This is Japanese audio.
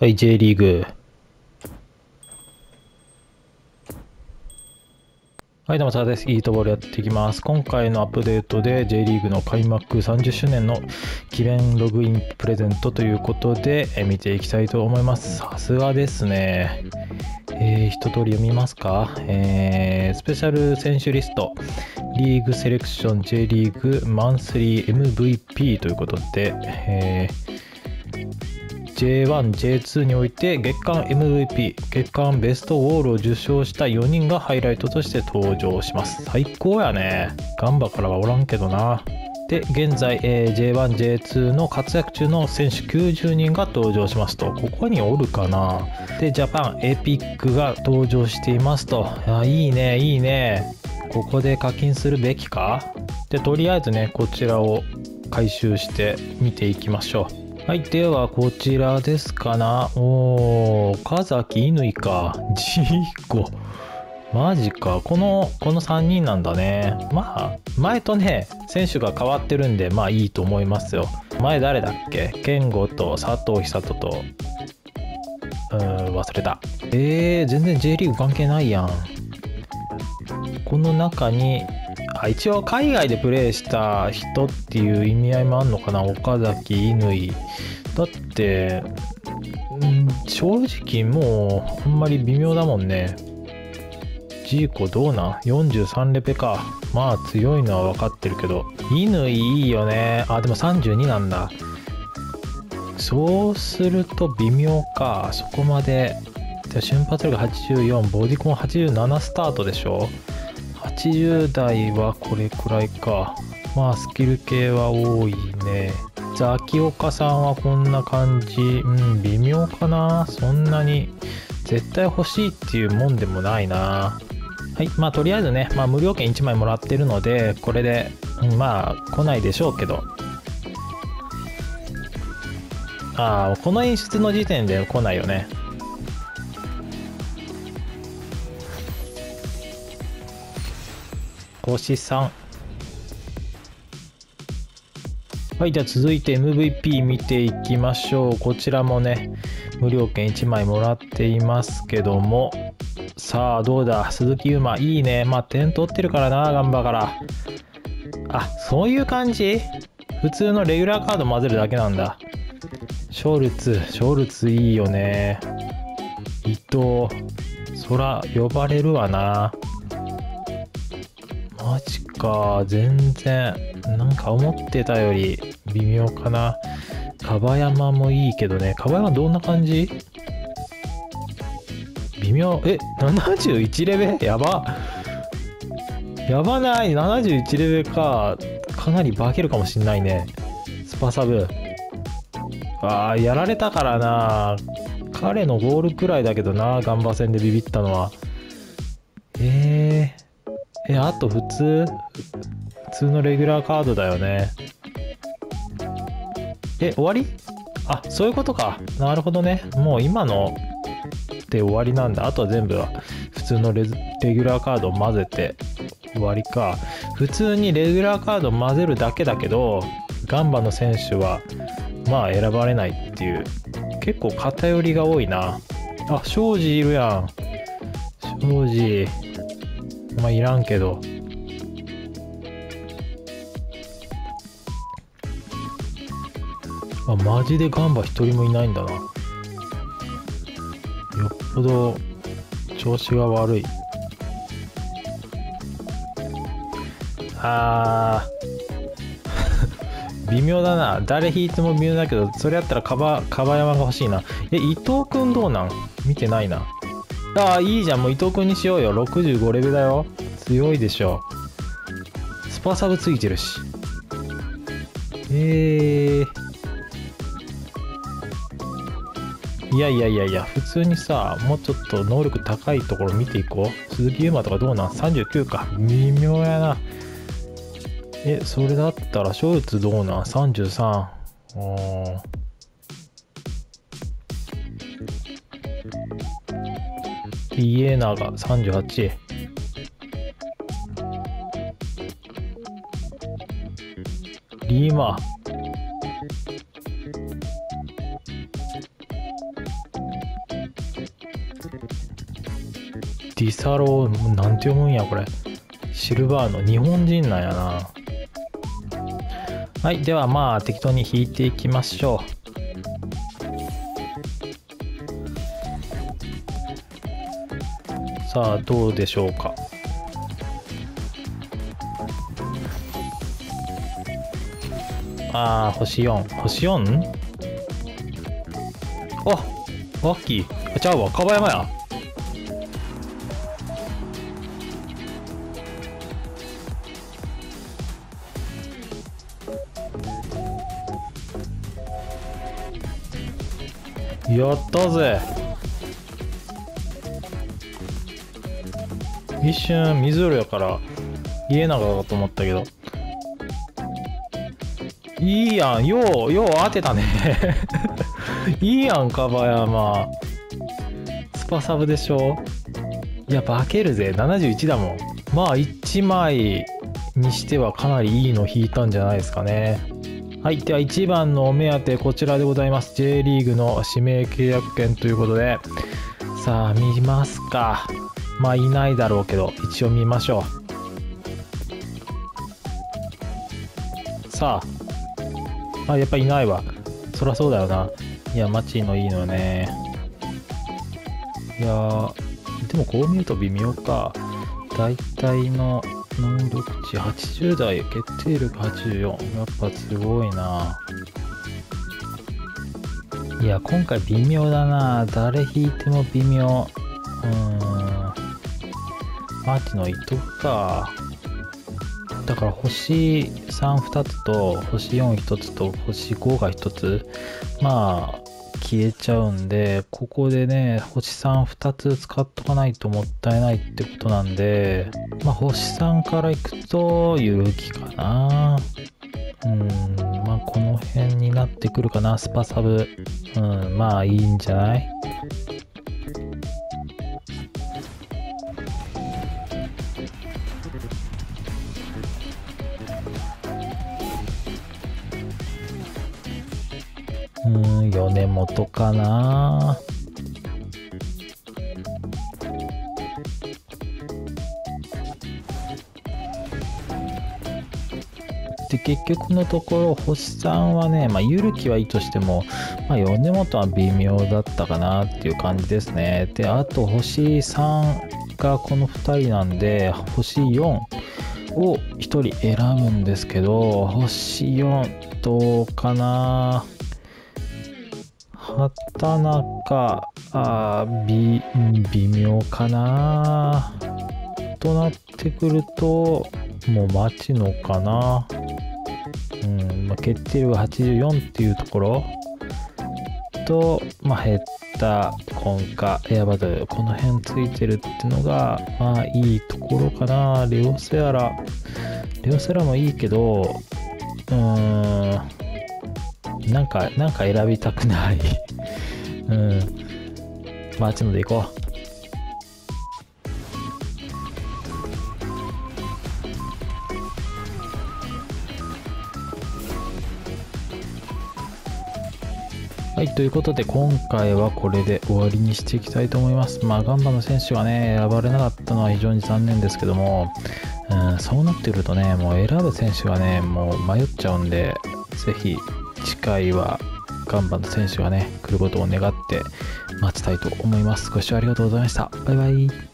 はい、J リーグ。はい、どうも、さです。イートボールやっていきます。今回のアップデートで J リーグの開幕30周年の記念ログインプレゼントということで、え見ていきたいと思います。さすがですね。えー、一通り読みますか、えー、スペシャル選手リスト、リーグセレクション J リーグマンスリー MVP ということで、えー J1、J2 において月間 MVP、月間ベストウォールを受賞した4人がハイライトとして登場します。最高やね。ガンバからはおらんけどな。で、現在、え、J1、J2 の活躍中の選手90人が登場しますと。ここにおるかなで、ジャパン、エピックが登場していますと。あいいね、いいね。ここで課金するべきか？で、とりあえずね、こちらを回収して見ていきましょう。はい、ではこちらですかな。おー、岡崎乾か。ジーコ。マジか。この、この3人なんだね。まあ、前とね、選手が変わってるんで、まあいいと思いますよ。前誰だっけ？健吾と佐藤久人と、うーん、忘れた。えー、全然 J リーグ関係ないやん。この中に、あ一応海外でプレーした人っていう意味合いもあんのかな？岡崎乾。だって、ん、正直もうあんまり微妙だもんね。ジーコどうな ?43 レペか。まあ強いのは分かってるけど。乾いいよね。あでも32なんだ。そうすると微妙か。そこまで。じゃ瞬発力84ボディコン87スタートでしょ？80代はこれくらいか。まあ、スキル系は多いね。ザキオカさんはこんな感じ。うん、微妙かな。そんなに絶対欲しいっていうもんでもないな。はい。まあ、とりあえずね、まあ、無料券1枚もらってるので、これで、うん、まあ、来ないでしょうけど。ああ、この演出の時点で来ないよね。星3。はい、じゃあ続いて MVP 見ていきましょう。こちらもね、無料券1枚もらっていますけども、さあ、どうだ？鈴木優馬、いいね。まあ、点取ってるからな、ガンバから。あ、そういう感じ？普通のレギュラーカード混ぜるだけなんだ。ショルツ、ショルツいいよね。伊藤、そら、呼ばれるわな。マジか、全然、なんか思ってたより微妙かな。かば山もいいけどね、かば山どんな感じ？微妙、え、71レベル？やば。やばない、71レベルか。かなり化けるかもしんないね。スパサブ。ああ、やられたからな。彼のゴールくらいだけどな、ガンバ戦でビビったのは。あと普通普通のレギュラーカードだよね。え、終わり？あ、そういうことか。なるほどね。もう今ので終わりなんだ。あとは全部は普通のレレギュラーカードを混ぜて終わりか。普通にレギュラーカードを混ぜるだけだけど、ガンバの選手はまあ選ばれないっていう。結構偏りが多いな。あ、庄司いるやん。庄司。まあいらんけど。あマジでガンバ一人もいないんだな。よっぽど調子が悪い。あー。微妙だな。誰引いても微妙だけどそれやったらカバカバ山が欲しいな。え伊藤君どうなん？見てないな。ああ、いいじゃん。もう伊藤君にしようよ。65レベルだよ。強いでしょ。スパサブついてるし。えー。いやいやいやいや、普通にさ、もうちょっと能力高いところ見ていこう。鈴木優馬とかどうなん ?39 か。微妙やな。え、それだったら、ショルツどうなん ?33。おー。イエナが38円。リーマ。ディサロー、なんて読むんや、これ。シルバーの日本人なんやな。はい、ではまあ適当に引いていきましょう。さあ、どうでしょうか？ああ、星4。星 4? あ、ワッキー。あ、ちゃうわ、かば山や。やったぜ一瞬水浦やから家長かと思ったけど。いいやん。ようよう当てたね。いいやんかば山スパサブでしょ？いや化けるぜ。71だもん。まあ1枚にしてはかなりいいの引いたんじゃないですかね。はい。では1番のお目当て、こちらでございます。J リーグの指名契約権ということで、さあ、見ますか。まあ、いないだろうけど、一応見ましょう。さあ。あ、やっぱいないわ。そりゃそうだよな。いや、マチのいいのよね。いやでもこう見ると微妙か。大体の能力値80代決定力84やっぱすごいないや今回微妙だな誰引いても微妙うんマーチのいっとくかだから星32つと星41つと星5が1つまあ消えちゃうんで、ここでね、星3 2つ使っとかないともったいないってことなんで、まあ星3からいくと、ゆるきかな。うん、まあこの辺になってくるかな、スパサブ。うん、まあいいんじゃない？うん米本かな。で結局のところ星さんはね、まあ、ゆるきはいいとしても、まあ、米本は微妙だったかなっていう感じですね。であと星3がこの2人なんで星4を1人選ぶんですけど星4どうかな。畑中、あ微、微妙かな。となってくると、もう町野かな。うん、まあ、決定量84っていうところ。と、まあ、減った根下、エアバトル、この辺ついてるってのが、まあいいところかな。レオセアラ、レオセアラもいいけど、うーん、なんか、なんか選びたくない。うん。まあ、あっちので行こう。はい、ということで今回はこれで終わりにしていきたいと思います。まあ、ガンバの選手がね、選ばれなかったのは非常に残念ですけども、うん、そうなってるとね、もう選ぶ選手がね、もう迷っちゃうんで、ぜひ次回はガンバの選手がね、来ることを願って待ちたいと思います。ご視聴ありがとうございました。バイバイ。